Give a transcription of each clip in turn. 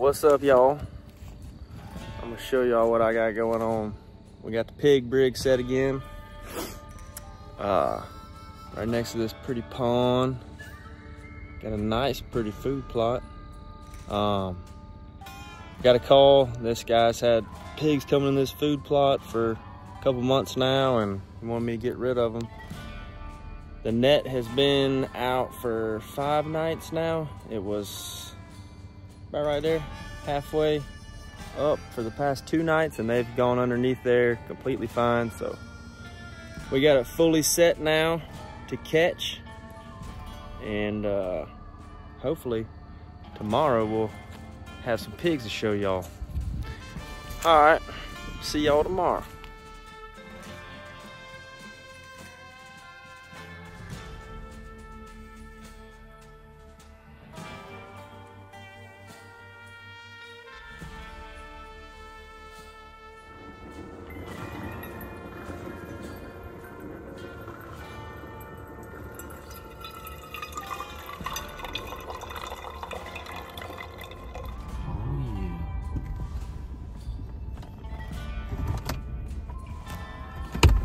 What's up, y'all? I'm gonna show y'all what I got going on. We got the pig brig set again. Uh, right next to this pretty pond. Got a nice, pretty food plot. Um, got a call. This guy's had pigs coming in this food plot for a couple months now and he wanted me to get rid of them. The net has been out for five nights now. It was about right there, halfway up for the past two nights and they've gone underneath there completely fine. So we got it fully set now to catch and uh, hopefully tomorrow we'll have some pigs to show y'all. All right, see y'all tomorrow.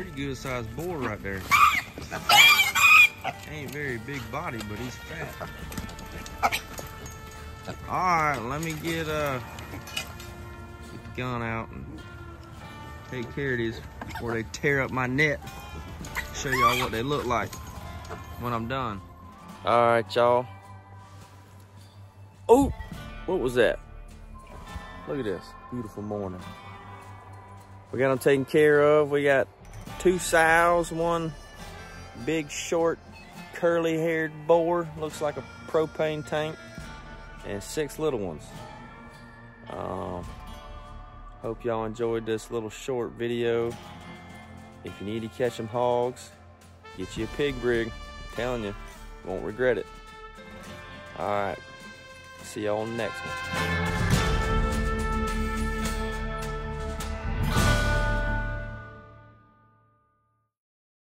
Pretty good sized boar right there. Ain't very big body, but he's fat. Alright, let me get, uh, get the gun out and take care of these before they tear up my net. Show y'all what they look like when I'm done. Alright, y'all. Oh, what was that? Look at this, beautiful morning. We got them taken care of. We got two sows, one big, short, curly-haired boar, looks like a propane tank, and six little ones. Um, hope y'all enjoyed this little short video. If you need to catch some hogs, get you a pig brig. I'm telling you, won't regret it. All right, see y'all on the next one.